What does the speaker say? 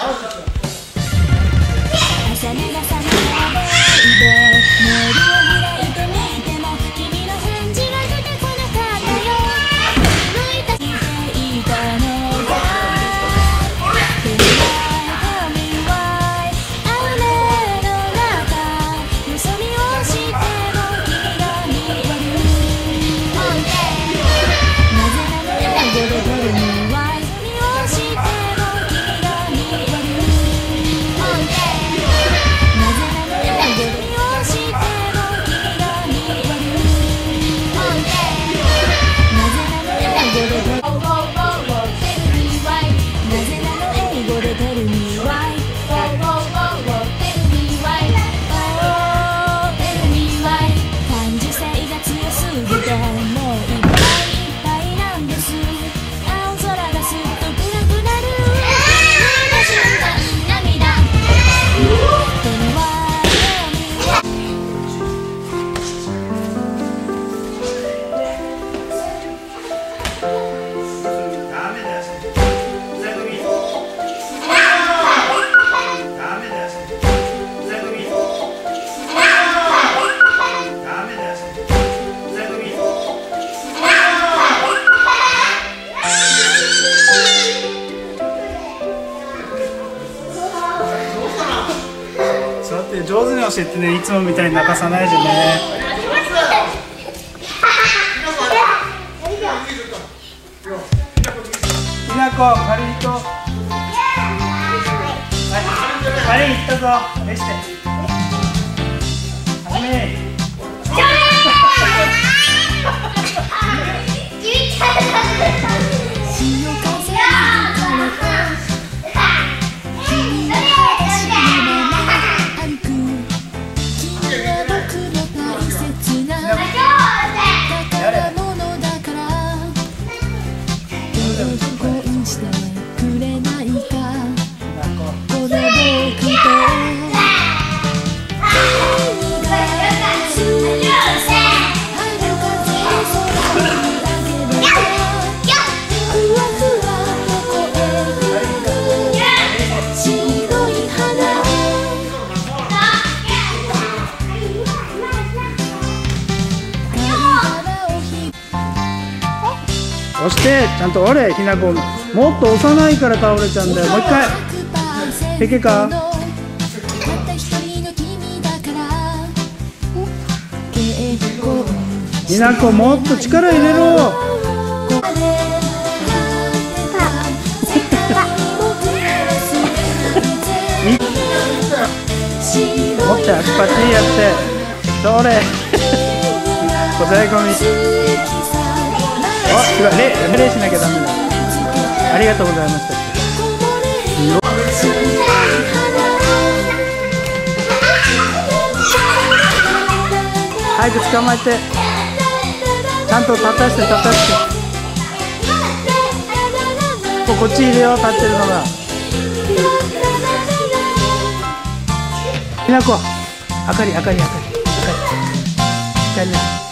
朝目が覚め教えてねいつもみたいに泣かさないでね。ひなこかりんと。はい。パリ行ったぞ。レしてしてちゃんと折れひなこもっと押さないから倒れちゃうんだよ。もう一回。ペケか？ひなこもっと力入れろ。もっとあっちパチやって。それ。小細工みおすごい礼しなきゃダメだありがとうございました早く捕まえて。ちゃんと立たして立たして。こっちいるよう立ってるのが。ひなこ。あかりあかりあかり。あかり光だ